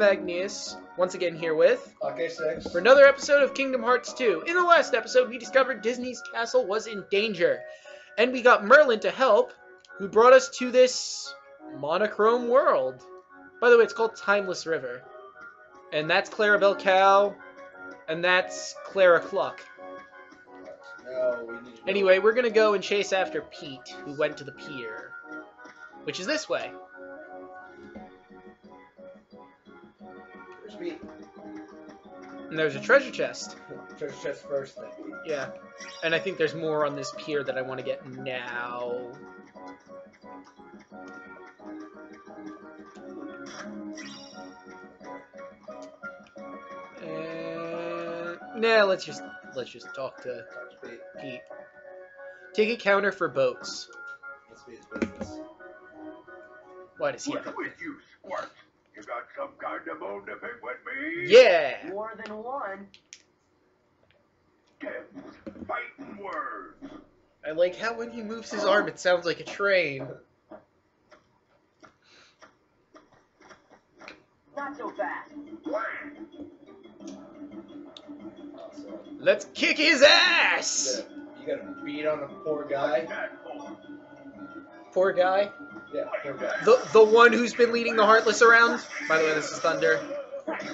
Draco Magnius, once again here with, Okay, six. for another episode of Kingdom Hearts 2. In the last episode, we discovered Disney's castle was in danger, and we got Merlin to help, who brought us to this monochrome world. By the way, it's called Timeless River. And that's Clarabelle Cow, and that's Clara Cluck. No, we need to Anyway, we're gonna go and chase after Pete, who went to the pier, which is this way. Where's And there's a treasure chest. Treasure chest first, then Yeah. And I think there's more on this pier that I want to get now. And nah, let's just let's just talk to Talk to Pete. Pete. Ticket counter for boats. Let's be his business. Why does he have What's a with you, Squirt? You got some kind of bone to pick with me? Yeah! More than one. Tips, fighting words. I like how when he moves his arm it sounds like a train. Not so fast. Let's kick his ass! You gotta, you gotta beat on a poor guy. Poor guy. Yeah, poor guy. The the one who's been leading the Heartless around. By the way, this is Thunder.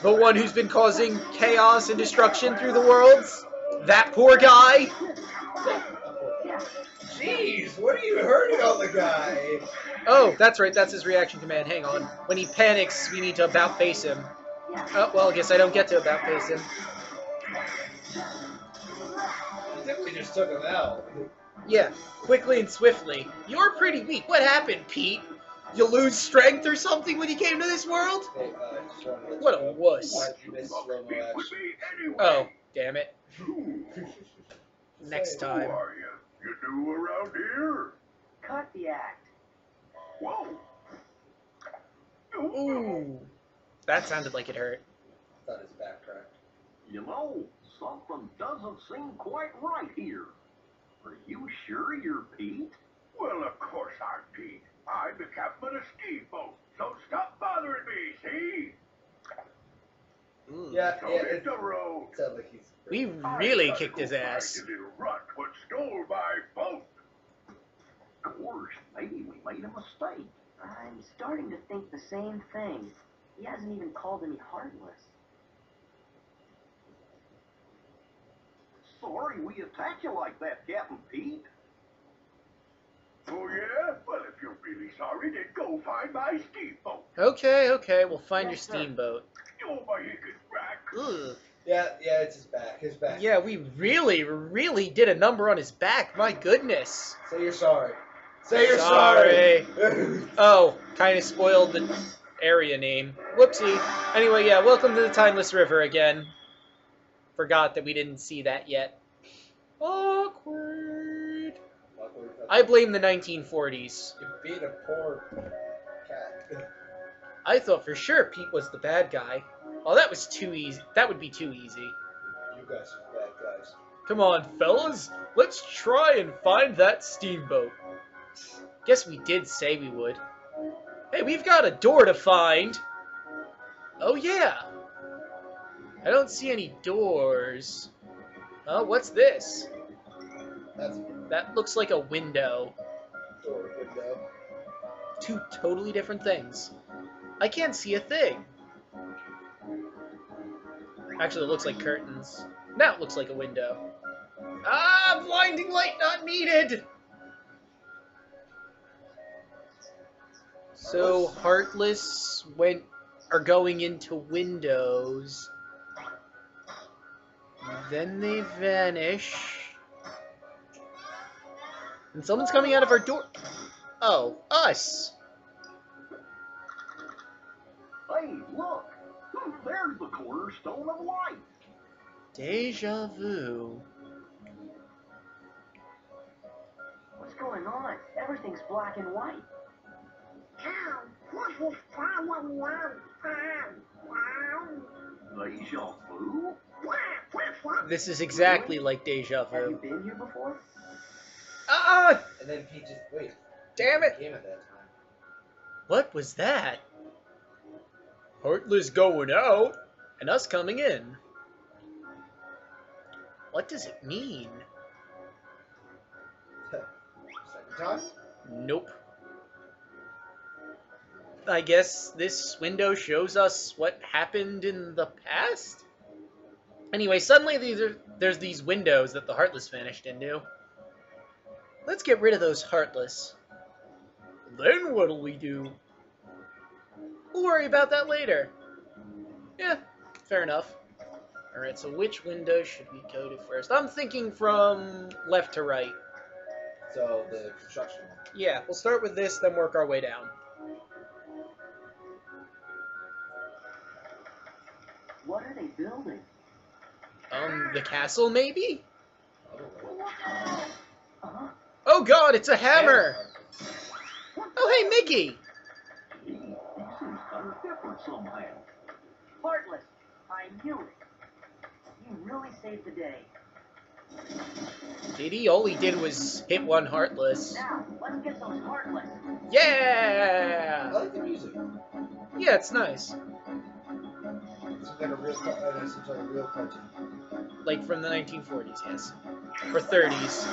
The one who's been causing chaos and destruction through the worlds. That poor guy. Jeez, what are you hurting on the guy? Oh, that's right. That's his reaction command. Hang on. When he panics, we need to about face him. Oh well, I guess I don't get to about face him. I think we just took him out. Yeah, quickly and swiftly. You're pretty weak. What happened, Pete? You lose strength or something when you came to this world? Hey, just wanted to let What a you wuss. Why'd you miss Fuck slow-mo speak with action? me anyway. Oh, damn it. Who Next who time. are you? You new around here? Cut the act. Whoa. Ooh. That sounded like it hurt. Thought his back cracked. You know, something doesn't seem quite right here. Are you sure you're Pete? Well, of course I'm Pete. I'm the captain of the steamboat, so stop bothering me, see? Ooh. Yeah, So yeah, hit the road. sounds like he's. We really gotta kicked his ass. The little what stole my boat. Of course, maybe we made a mistake. I'm starting to think the same thing. He hasn't even called me heartless. Sorry we attacked you like that, Captain Pete. Oh yeah? Well, if you're really sorry, then go find my steamboat. Okay, okay, we'll find Yes, your sir. steamboat. Oh, my hickey's back. Ugh. Yeah, yeah, it's his back. His back. Yeah, we really, really did a number on his back. My goodness. Say you're sorry. Say you're sorry. sorry. Oh, kind of spoiled the area name. Whoopsie. Anyway, yeah, welcome to the Timeless River again. Forgot that we didn't see that yet. Awkward. I blame the 1940s. You beat a poor cat. I thought for sure Pete was the bad guy. Oh, that was too easy. That would be too easy. You guys are bad guys. Come on, fellas. Let's try and find that steamboat. Guess we did say we would. Hey, we've got a door to find. Oh, yeah. I don't see any doors. Oh, what's this? That's That looks like a window. door window. Two totally different things. I can't see a thing. Actually, it looks like curtains. Now it looks like a window. Ah, blinding light not needed! So, Heartless went are going into windows. Then they vanish. And someone's coming out of our door. Oh, us! Hey, look! There's the cornerstone of light. Deja vu. What's going on? Everything's black and white. Deja vu? This is exactly like deja Vu. Have you vu. been here before? Ah! And then he just wait. Damn it! Came at that time. What was that? Heartless going out and us coming in. What does it mean? Second time? Nope. I guess this window shows us what happened in the past? Anyway, suddenly these are, there's these windows that the Heartless vanished into. Let's get rid of those Heartless. Then what'll we do? We'll worry about that later. Yeah, fair enough. Alright, so which window should we go to first? I'm thinking from left to right. So the construction one. Yeah, we'll start with this, then work our way down. What are they building? Um, the castle, maybe? Probably. Uh-huh. Oh god, it's a hammer! Oh, hey, Mickey! Gee, he seems kind of different somehow. Heartless! I knew it. You really saved the day. Did he? All he did was hit one Heartless. Now, let's get those Heartless. I Yeah! like the music. Yeah, it's nice. It seems like a real, car- uh, it seems like a real cartoon. Like from the 1940s, yes. Or 30s.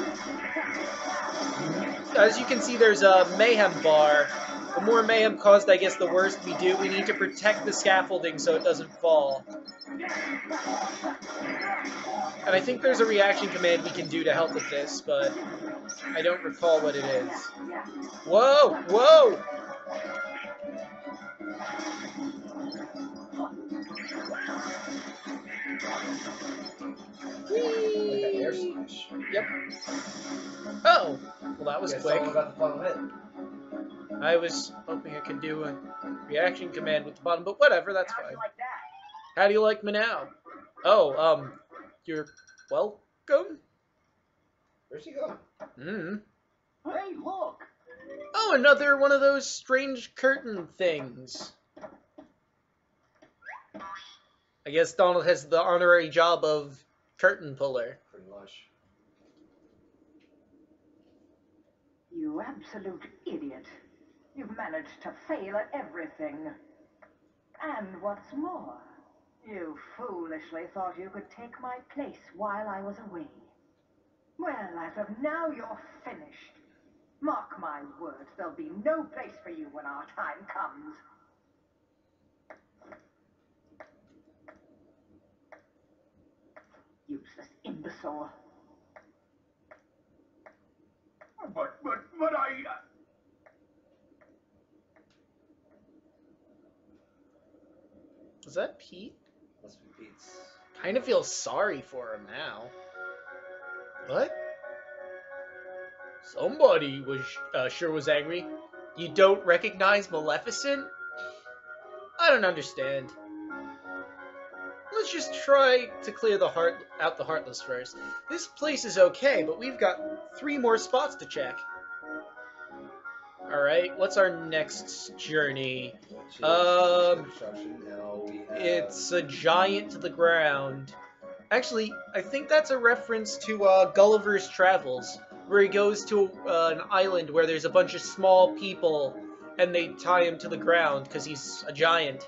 As you can see, there's a mayhem bar. The more mayhem caused, I guess, the worse we do. We need to protect the scaffolding so it doesn't fall. And I think there's a reaction command we can do to help with this, but I don't recall what it is. Whoa! Whoa! Like an air slash. Yep. Oh! Well, that was You quick. about the final hit. I was hoping I could do a reaction command with the bottom, but whatever, that's How'd fine. you like that? How do you like me now? Oh, um, you're welcome? Where's he going? Mm. Hey, look! Oh, another one of those strange curtain things. I guess Donald has the honorary job of curtain puller. Pretty much. You absolute idiot. You've managed to fail at everything. And what's more, you foolishly thought you could take my place while I was away. Well, as of now, you're finished. Mark my words, there'll be no place for you when our time comes. Useless imbecile. But, but, but I. Uh, Is that Pete? Must be Pete's. Kind of feel sorry for him now. What? Somebody was uh, sure was angry. You don't recognize Maleficent? I don't understand. Let's just try to clear the heart out the heartless first. This place is okay, but we've got three more spots to check. All right, what's our next journey? Um. It's a giant to the ground. Actually, I think that's a reference to uh, Gulliver's Travels, where he goes to uh, an island where there's a bunch of small people, and they tie him to the ground because he's a giant.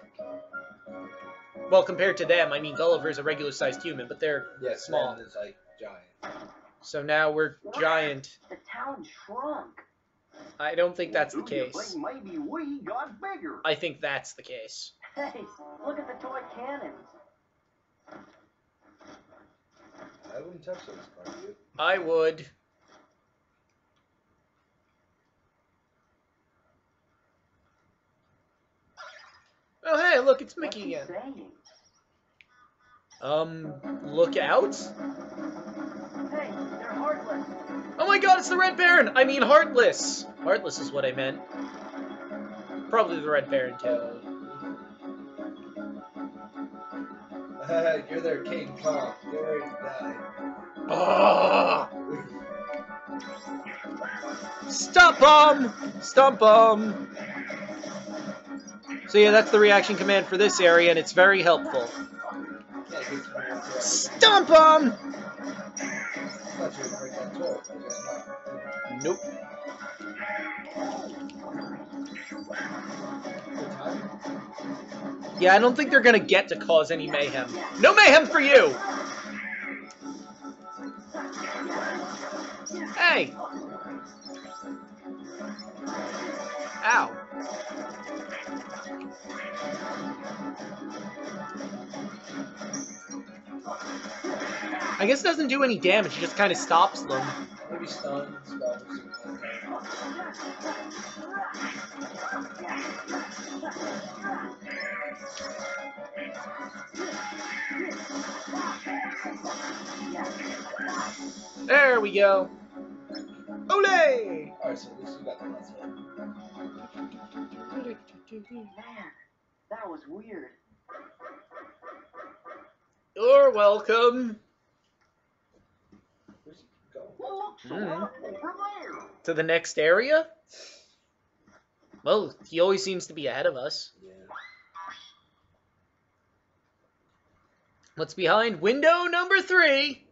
Well, compared to them, I mean Gulliver's a regular-sized human, but they're yes, small. It's like giant. So now we're giant. The town shrunk. I don't think that's the Who do you case. think maybe we got bigger? I think that's the case. Hey, look at the toy cannons. I wouldn't touch those, are you? I would. Oh, hey, look, it's What's Mickey he again. saying? Um, look out. Hey, they're heartless. Oh my god, it's the Red Baron! I mean, Heartless! Heartless is what I meant. Probably the Red Baron, too. You're their king, Kong. Get ready to die. Ah! Stop them! Stump them! So yeah, that's the reaction command for this area, and it's very helpful. Stomp not. Nope. Yeah, I don't think they're gonna get to cause any mayhem. No mayhem for you! Hey! Ow. I guess it doesn't do any damage, it just kind of stops them. Maybe stun, spell, or something like that. There we go. Ole! Alright, so at least we got the last one. Man, that was weird. You're welcome Where's he going? Well, look, Sora, Mhm. over there. to the next area. Well, he always seems to be ahead of us. Yeah. What's behind window number three?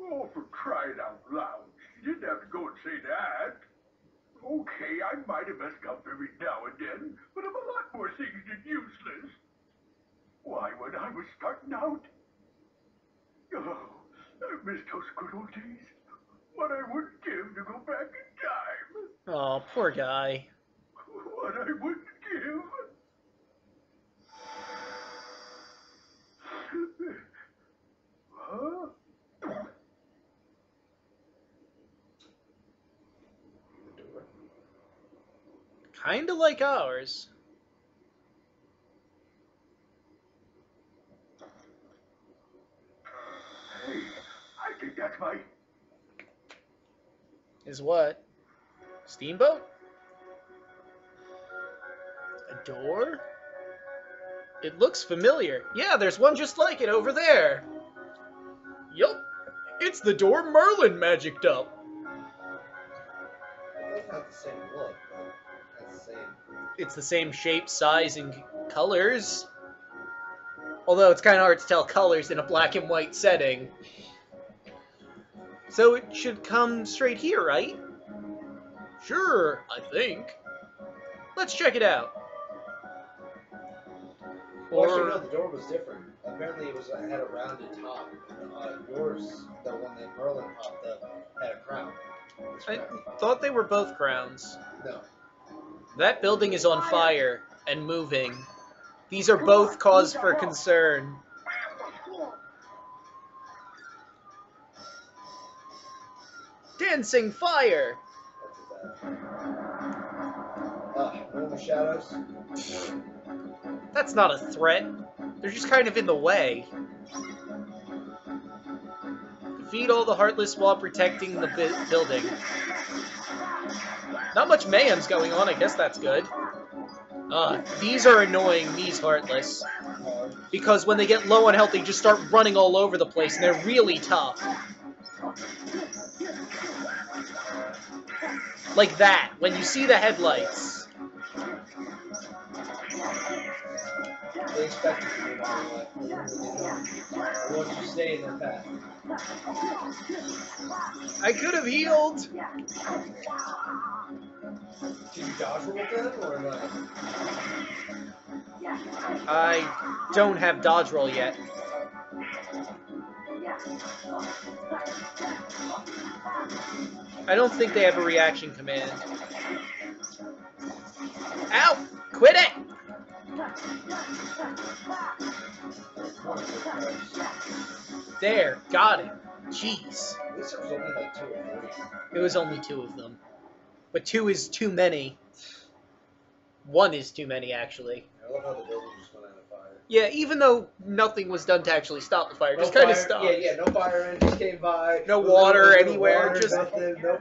Oh, for crying out loud. You didn't have to go and say that. Okay, I might have messed up every now and then, but I'm a lot more things than useless. Why, when I was starting out, oh, I missed those good old days. What I would give to go back in time. Oh, poor guy. What I would give. huh? Kinda like ours. Hey, I think that's my Is what? Steamboat? A door? It looks familiar. Yeah, there's one just like it over there. Yup. It's the door Merlin magicked up. It doesn't have the same look, but it's the same. It's the same shape, size, and colors. Although it's kind of hard to tell colors in a black and white setting. So it should come straight here, right? Sure, I think. Let's check it out. Well, actually, no, the door was different. Apparently, it was it had a rounded top. Uh, yours, the one that Merlin popped up, had a crown. I thought they were both crowns. No. That building is on fire and moving. These are both cause for concern. Dancing fire! That's a bad. Ah, shadows. That's not a threat. They're just kind of in the way. Defeat all the Heartless while protecting the bu- building. Not much mayhem's going on, I guess that's good. Uh, these are annoying, these Heartless. Because when they get low on health, they just start running all over the place, and they're really tough. Like that, when you see the headlights. They expect you to move on the way. They don't. Or once you stay in their path. I could have healed. Did you dodge roll then, or not? I don't have dodge roll yet. I don't think they have a reaction command. Ow! Quit it! There, got it. Jeez. It was only two of them. But two is too many. One is too many, actually. I love how the Yeah, even though nothing was done to actually stop the fire, No just kind of stopped. Yeah, yeah, no fire engines came by. No no water no anywhere, water, just- nothing, no,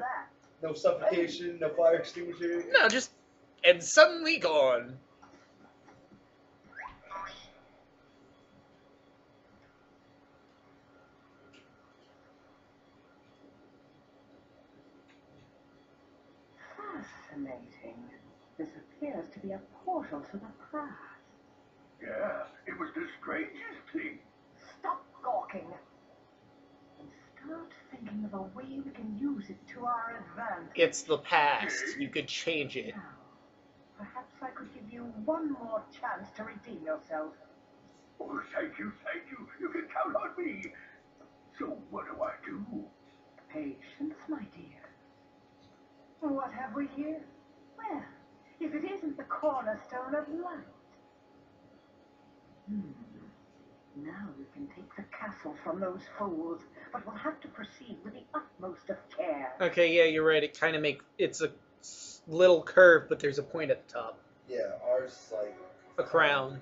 no suffocation, no fire extinguisher. No, just and suddenly gone. Fascinating. This appears to be a portal to the past. Yeah, it was the strangest thing. Stop gawking. And start thinking of a way we can use it to our advantage. It's the past. You could change it. Now, Perhaps I could give you one more chance to redeem yourself. Oh, thank you, thank you. You can count on me. So what do I do? Patience, my dear. What have we here? Well, if it isn't the cornerstone of light. Hmm. Now we can take the castle from those fools, but we'll have to proceed with the utmost of care. Okay, yeah, you're right. It kind of make it's a little curve, but there's a point at the top. Yeah, ours is like. A crown.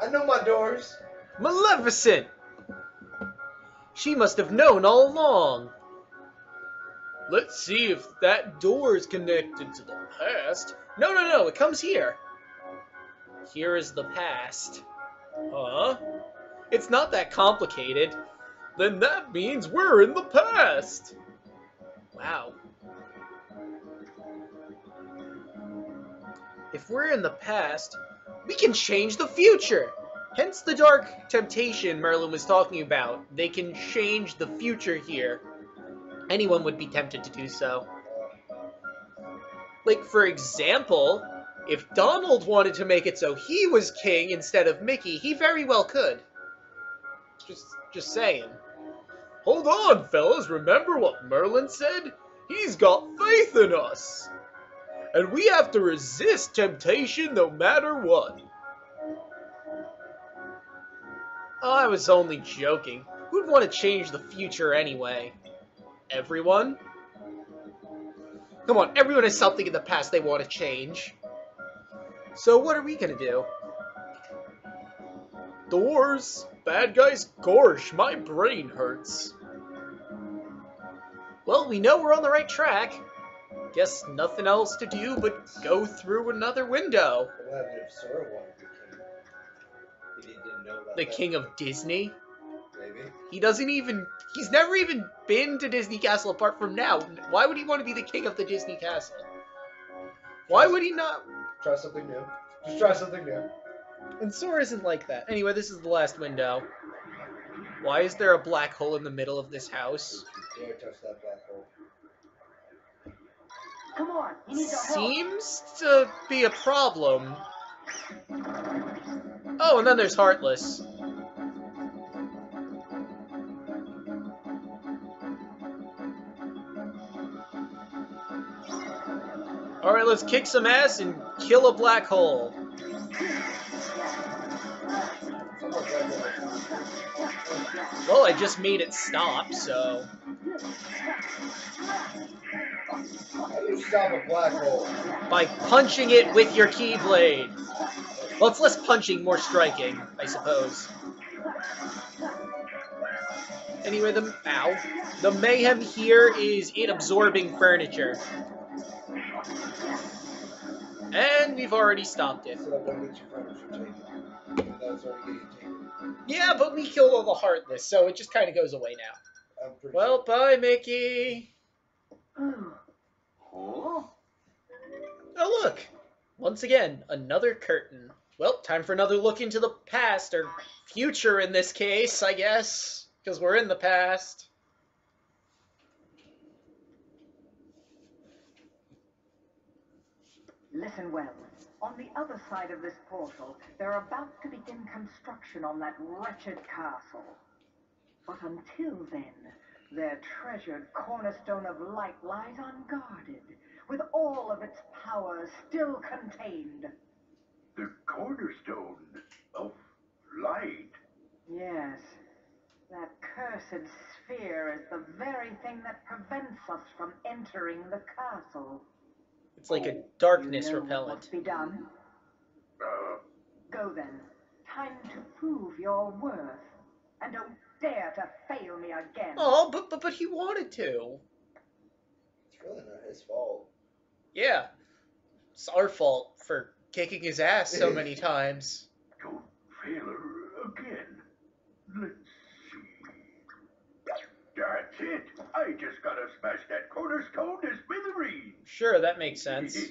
I know my doors. Maleficent! She must have known all along. Let's see if that door is connected to the past. No, no, no, it comes here. Here is the past. Huh? It's not that complicated. Then that means we're in the past. Wow. If we're in the past, we can change the future. Hence the dark temptation Merlin was talking about. They can change the future here. Anyone would be tempted to do so. Like, for example, if Donald wanted to make it so he was king instead of Mickey, he very well could. Just, just saying. Hold on, fellas. Remember what Merlin said? He's got faith in us. And we have to resist temptation no matter what. I was only joking. Who'd want to change the future anyway? Everyone? Come on, everyone has something in the past they want to change. So what are we gonna do? Doors! Bad guys, gorsh, my brain hurts. Well, we know we're on the right track. Guess nothing else to do but go through another window. What would happen if Sora wanted to be king? If he didn't know about The king of Disney? Maybe. He doesn't even. He's never even been to Disney Castle apart from now. Why would he want to be the king of the Disney Castle? Why would he not? Try something new. Just try something new. And Sora isn't like that. Anyway, this is the last window. Why is there a black hole in the middle of this house? Dare touch that black hole. Come on, he needs our help. Seems to be a problem. Oh, and then there's Heartless. Alright, let's kick some ass and kill a black hole. Well, I just made it stop, so... How do you stop a black hole? By punching it with your Keyblade. Well, it's less punching, more striking, I suppose. Anyway, the ow. The mayhem here is it absorbing furniture. And we've already stopped it. Yeah, but we killed all the Heartless, so it just kind of goes away now. Well, bye, Mickey. Oh, look! Once again, another curtain. Well, time for another look into the past, or future in this case, I guess, because we're in the past. Listen well. On the other side of this portal, they're about to begin construction on that wretched castle. But until then, their treasured cornerstone of light lies unguarded, with all of its powers still contained. The cornerstone of light. Yes, that cursed sphere is the very thing that prevents us from entering the castle. It's like a You darkness know repellent. What's be done? Uh, Go then. Time to prove your worth. And don't dare to fail me again. Oh, but, but but he wanted to. It's really not his fault. Yeah, it's our fault for kicking his ass so many times. don't fail her again. Let's see. That's it. I just gotta smash that cornerstone to smithereens. Sure, that makes sense. uh,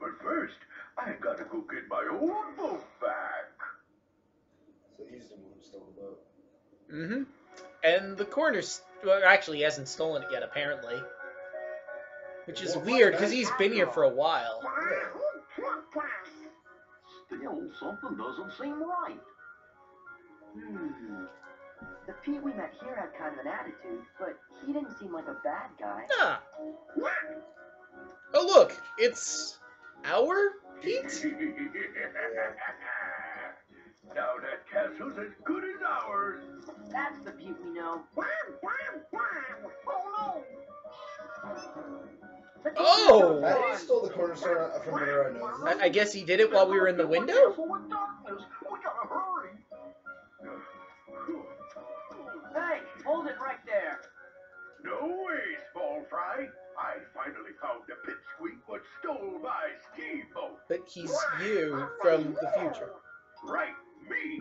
but first, I gotta go get my old boat back. So he's the one who stole the boat. Mm-hmm. And the corner's well, actually he hasn't stolen it yet, apparently. Which is weird because he's been here for a while. Still, something doesn't seem right. Hmm. The Pete we met here had kind of an attitude, but he didn't seem like a bad guy. Ah. Oh look, it's our Pete. now that castle's as good as ours. That's the Pete we know. Oh The Pete Oh! How did stole the cornerstone from under our noses? I, I guess he did it while we were in the window. No! No small fry. I finally found the pipsqueak what stole my steamboat. But he's you from the future. Right, me.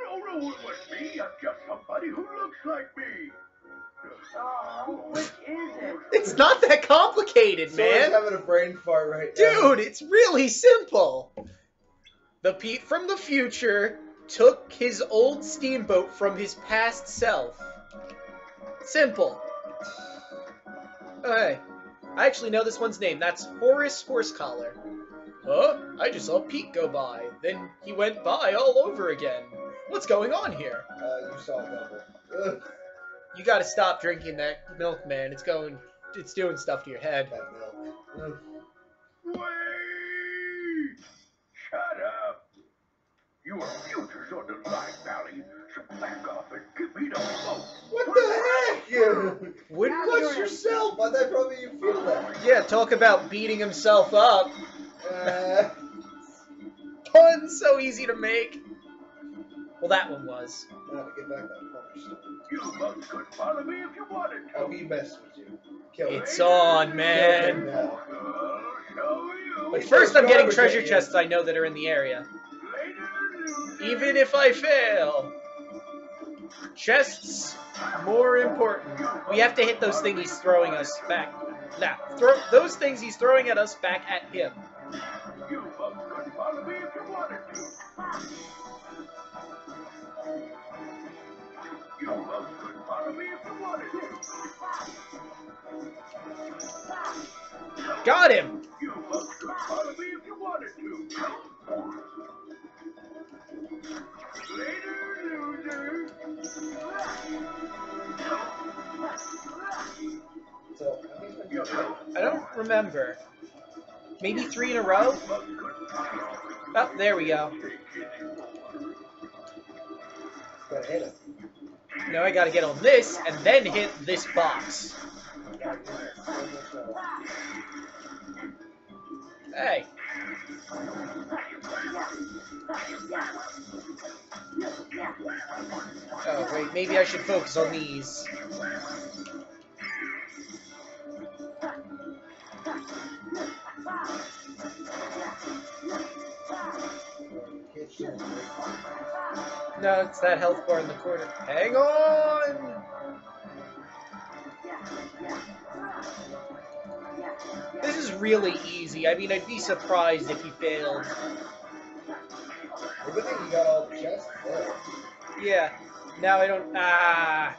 No, no, it was me. I'm just somebody who looks like me. Oh, which is it? It's not that complicated, Someone's man. having a brain fart right now. Dude, it's really simple. The Pete from the future took his old steamboat from his past self. Simple. Oh, hey. I actually know this one's name. That's Horace Horsecollar. Huh? I just saw Pete go by. Then he went by all over again. What's going on here? Uh, you saw a double. Ugh, You gotta stop drinking that milk, man. It's going... It's doing stuff to your head. that milk. Ugh. Wait! Shut up! Your future's on the line, Valley. So back off and give me the boat. What the heck? Wouldn't Watch yourself. Why'd that probably you feel that? Yeah, talk about beating himself up. Uh, Pun so easy to make. Well, that one was. now to get back that cornerstone. You bugs could follow me if you wanted to. Oh, he messed with you. Kill him. It's on, man. now. I'll show you. But He first, I'm getting treasure at chests I know that are in the area. Later. Even if I fail. Chests, more important. We have to hit those things he's throwing us back. Now, throw those things he's throwing at us back at him. Got him. Later, loser. So, I don't remember. Maybe three in a row? Oh, there we go. Now I gotta get on this and then hit this box. Hey. Oh, wait, maybe I should focus on these. No, it's that health bar in the corner. Hang on! This is really easy. I mean, I'd be surprised if he failed. Good thing you got all the chests. Yeah. Now I don't. Ah.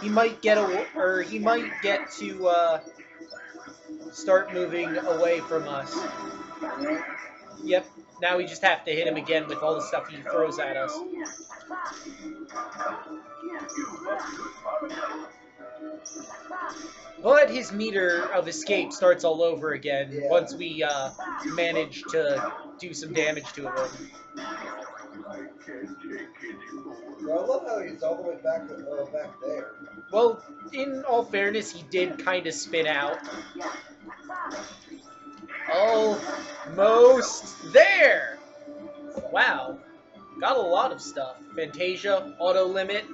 He might get a, or he might get to uh, start moving away from us. Yep. Now we just have to hit him again with all the stuff he throws at us. You bugs could follow me. But his meter of escape starts all over again Yeah. once we uh, manage to do some damage to him. I can't take anymore. Bro, I love how he's all the way back, uh, back there. Well, in all fairness, he did kind of spin out. Almost there! Wow. Got a lot of stuff. Fantasia, auto limit.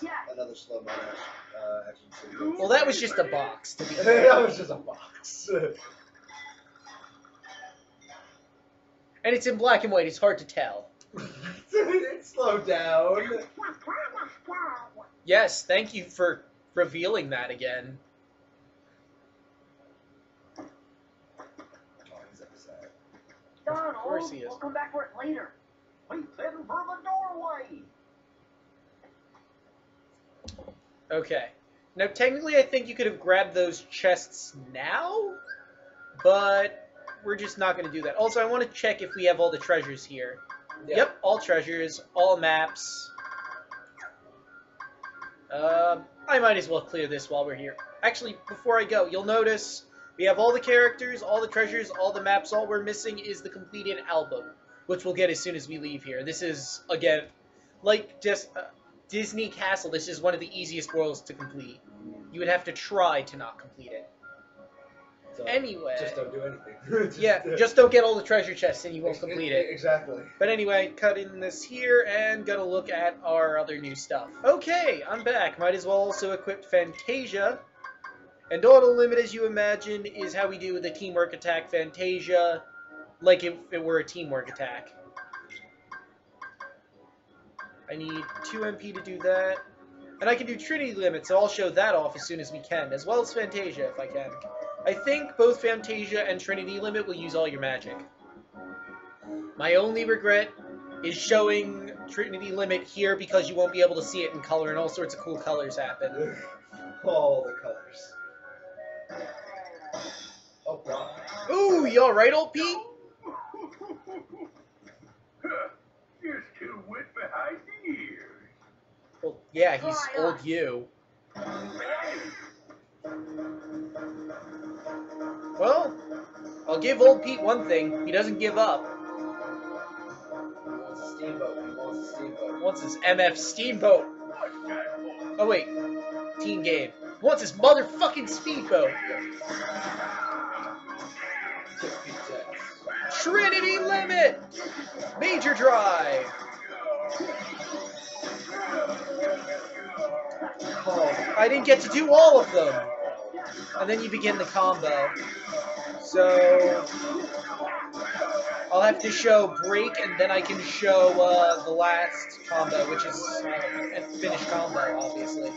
That's another slow mo uh, action sequence. Well, that was just a box, to be that was just a box. And it's in black and white, it's hard to tell. it slowed down. Yes, thank you for revealing that again. He's. Donald, course he is. we'll come back for it later. Pete's heading for the doorway. Okay. Now, technically, I think you could have grabbed those chests now, but we're just not going to do that. Also, I want to check if we have all the treasures here. Yeah. Yep, all treasures, all maps. Um, I might as well clear this while we're here. Actually, before I go, you'll notice we have all the characters, all the treasures, all the maps. All we're missing is the completed album, which we'll get as soon as we leave here. This is, again, like just uh, Disney Castle. This is one of the easiest worlds to complete. You would have to try to not complete it. So, Anyway. just don't do anything. Yeah, just don't get all the treasure chests and you won't complete it. Exactly. But anyway, cutting this here and gonna look at our other new stuff. Okay, I'm back. Might as well also equip Fantasia. And auto limit, as you imagine, is how we do the teamwork attack Fantasia, like if it were a teamwork attack. I need 2 MP to do that. And I can do Trinity limit, so I'll show that off as soon as we can, as well as Fantasia if I can. I think both Fantasia and Trinity limit will use all your magic. My only regret is showing Trinity Limit here because you won't be able to see it in color and all sorts of cool colors happen. All the colors. Oh god. Ooh, you alright, old Pete? Huh, You're still wet behind the ears. Well, yeah, he's old you. Well, I'll give old Pete one thing. He doesn't give up. He wants a steamboat. He wants a steamboat. He wants his MF Steamboat. What's that for? Oh, wait. Team Game. He wants his motherfucking speedboat. Trinity Limit! Major Drive! Oh, I didn't get to do all of them. And then you begin the combo. So I'll have to show break, and then I can show uh, the last combo, which is uh, a finished combo, obviously.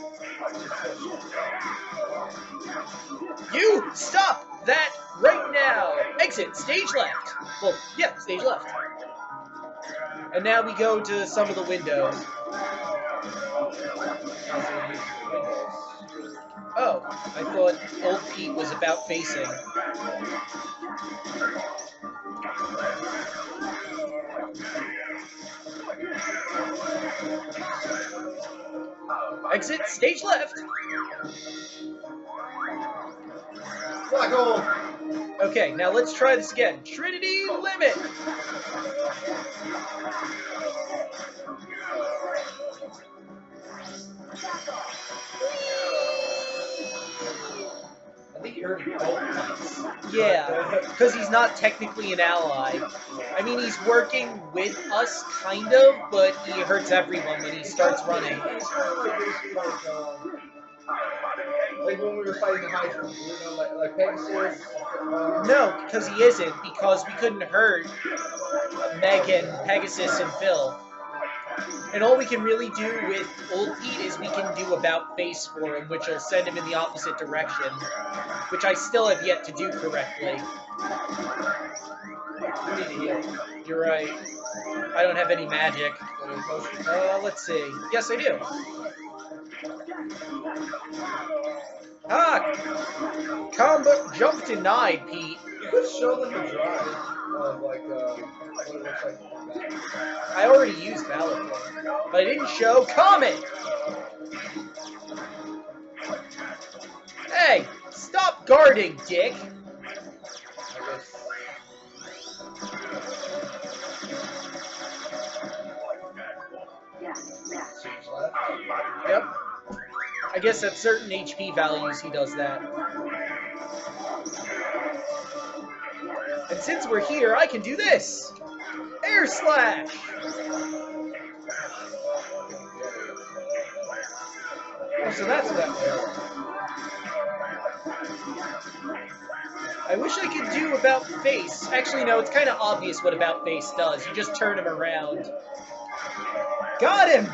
You stop that right now. Exit stage left. Well, yeah, stage left. And now we go to some of the windows. Oh, I thought old Pete was about facing. Exit stage left. Okay, now let's try this again. Trinity limit. I think you heard me both. Yeah, because he's not technically an ally. I mean, he's working with us, kind of, but he hurts everyone when he starts running. It's kind of like this, like, like when we were fighting the Hydra, you know, like, like Pegasus. Um, No, because he isn't, because we couldn't hurt Megan, Pegasus, and Phil. And all we can really do with Old Pete is we can do about face for him, which will send him in the opposite direction, which I still have yet to do correctly. we need to heal. You're right. I don't have any magic. Uh, let's see. Yes, I do. Ah! Combo jump denied, Pete. You could show them the drive of like uh, what it looks like from the back. I already used Valor but I didn't show Comet! Hey! Stop guarding, dick! I guess at certain HP values he does that. And since we're here, I can do this! Air Slash! Oh, so that's that. I wish I could do About Face. Actually, no, it's kind of obvious what About Face does. You just turn him around. Got him!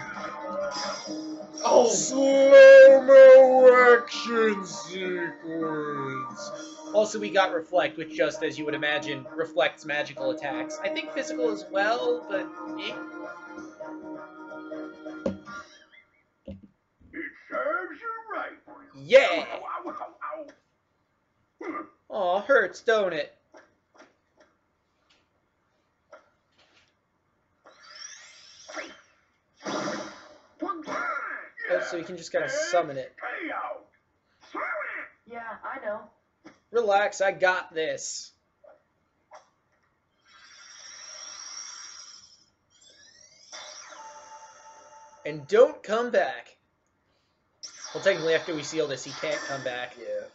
Oh, Slow-mo action sequence. Also, we got Reflect, which just as you would imagine, reflects magical attacks. I think physical as well, but eh. It serves you right. Yeah! Ow, ow, ow, ow. Aw, hurts, don't it? Oh, so you can just kind of summon it. Yeah, I know. Relax, I got this. And don't come back. Well, technically, after we seal this, he can't come back. Yeah.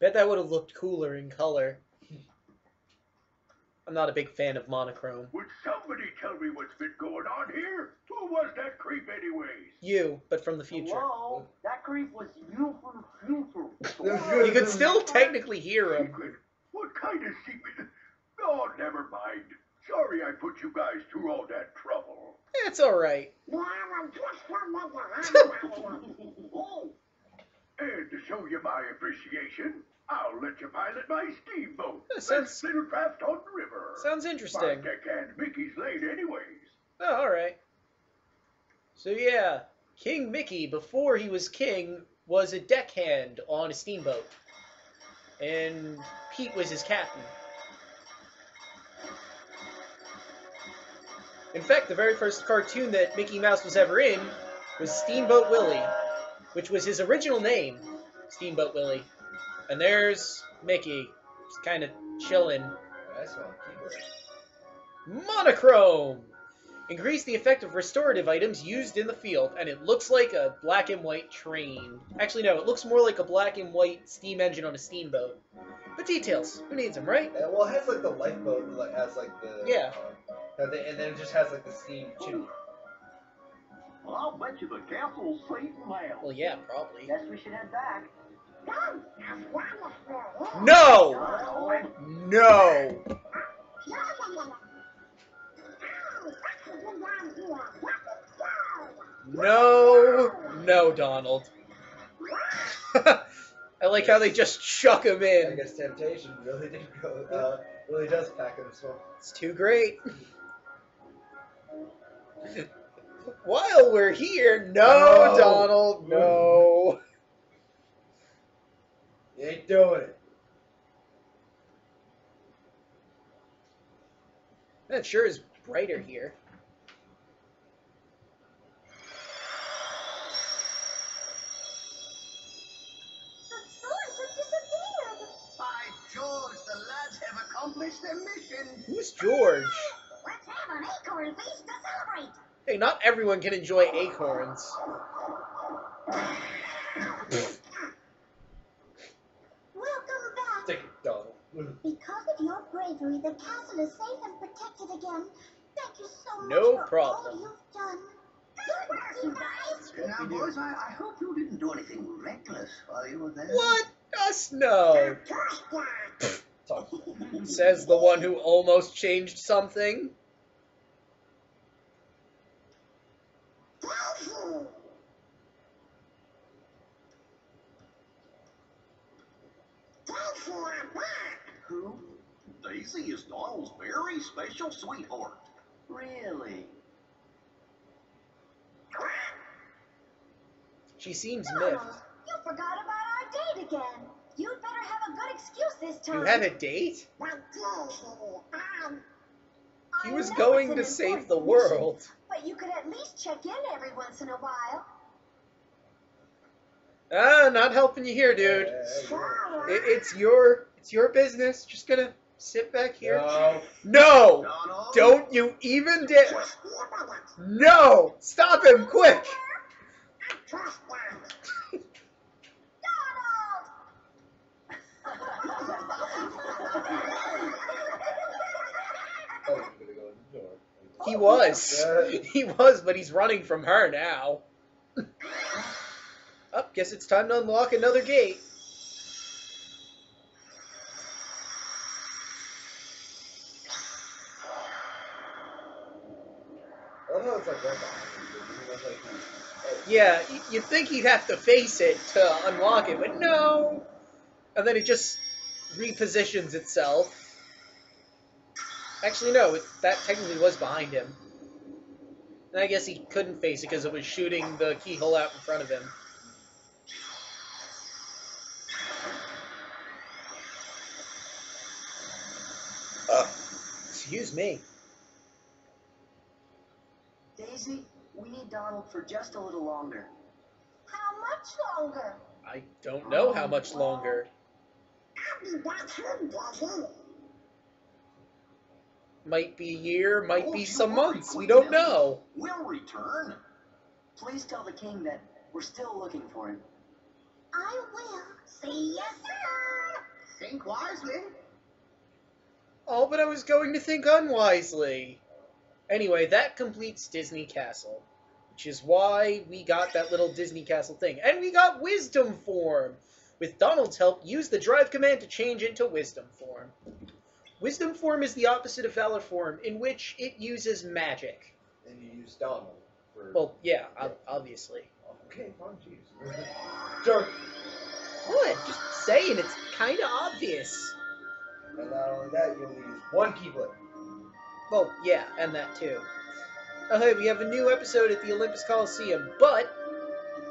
Bet that would have looked cooler in color. I'm not a big fan of monochrome. Would somebody tell me what's been going on here? Who was that creep anyways? You, but from the future. Hello? That creep was you from the future. You could still technically hear him. Secret? What kind of secret? Oh, never mind. Sorry I put you guys through all that trouble. Eh, it's alright. Oh. And to show you my appreciation, I'll let you pilot my steamboat. That sounds- little craft on the river. Sounds interesting. My interesting. deckhand Mickey's late anyways. Oh, alright. So yeah, King Mickey, before he was king, was a deckhand on a steamboat. And Pete was his captain. In fact, the very first cartoon that Mickey Mouse was ever in was Steamboat Willie, which was his original name, Steamboat Willie. And there's Mickey, just kind of chilling. I smell keyboard. Monochrome! Increase the effect of restorative items used in the field, and it looks like a black and white train. Actually, no, it looks more like a black and white steam engine on a steamboat. But details, who needs them, right? Uh, well, it has like the lifeboat that like, has like the Yeah. uh, and then- it just has like the steam chimney. Well, I'll bet you the castle's safe and well. Well, yeah, probably. Guess we should head back. No! No! No! No, Donald. I like how they just chuck him in. I in. guess temptation really did go. Uh, really does pack in small. It's too great. While we're here, no, No. Donald, no. You ain't doing it. That sure is brighter here. By George, the lads have accomplished their mission. Who's George? Let's have an acorn feast to celebrate. Hey, not everyone can enjoy acorns. Welcome back. Take it, Donald. Because of your bravery, the castle is safe and protected again. Thank you so much No for problem. all you've done. Good work, you guys. Now, boys, I, I hope you didn't do anything reckless while you were there. What? Us no. Says the one who almost changed something. Daisy is Donald's very special sweetheart. Really? She seems Donald, miffed. you forgot about our date again. You'd better have a good excuse this time. You have a date? Um, He I was know going it's to an save the important mission, world. But you could at least check in every once in a while. Ah, not helping you here, dude. Yeah, It, it's your it's your business. Just gonna sit back here. No. No! Donald? Don't you even dare! No! Stop him, quick! Oh, you're gonna go in the door. He was. He was, but he's running from her now. Up, guess it's time to unlock another gate. I love how it's like right behind you. was like, oh, Yeah, you'd think he'd have to face it to unlock it, but no. And then it just repositions itself. Actually, no, it, that technically was behind him. And I guess he couldn't face it because it was shooting the keyhole out in front of him. Uh. Excuse me. Daisy, we need Donald for just a little longer. How much longer? I don't know how much longer. Abby got her doesn't. Might be a year, might Don't be oh, some months. We don't know. We'll return. Please tell the king that we're still looking for him. I will. See ya soon. think wisely. Oh, but I was going to think unwisely. Anyway, that completes Disney Castle, which is why we got that little Disney Castle thing. And we got Wisdom Form! With Donald's help, use the Drive command to change into Wisdom Form. Wisdom Form is the opposite of Valor Form, in which it uses magic. And you use Donald for. Well, yeah, ob- obviously. okay, fine, jeez. Jerk. What? Just saying, it's kind of obvious. And not only that, you only use one keyblade. Well, yeah, and that too. Oh, hey, we have a new episode at the Olympus Coliseum, but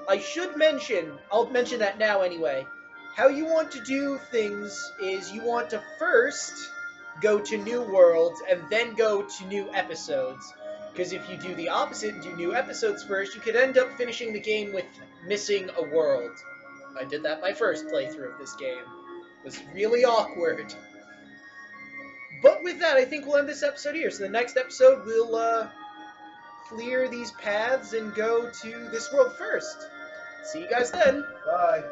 I should mention, I'll mention that now anyway. How you want to do things is you want to first go to new worlds and then go to new episodes. Because if you do the opposite and do new episodes first, you could end up finishing the game with missing a world. I did that my first playthrough of this game. It was really awkward. But with that, I think we'll end this episode here. So the next episode, we'll uh, clear these paths and go to this world first. See you guys then. Bye.